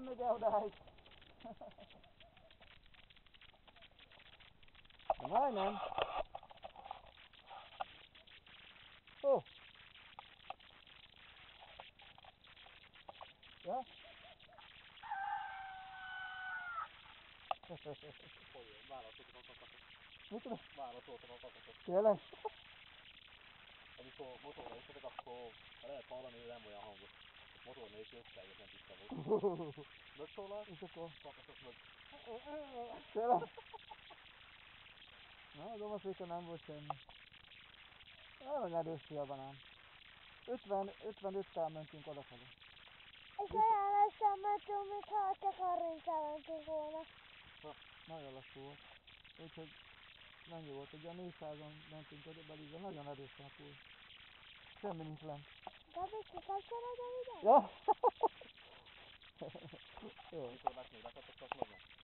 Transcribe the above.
nó mới đeo đây Đúng rồi nè Ô. Dạ. Đó Thế này? あと、元のお店とか、こう、あれ、川の値段もやはんぞ。Motor nélkül teljesen tiszta volt. Mögszólal, És akkor... kakatok mög. Tényleg? Na, a domaszéka nem volt semmi. Nagyon erős fia banán. 50, 55-tel mentünk odafele. És olyan lassan mentünk, mintha csak 30 mentünk volna. Nagyon lassú volt. Úgyhogy mennyi volt? Ugye 400-on mentünk oda belül, nagyon erős volt. Semmi nincs lent. Dobry, kupał się na No.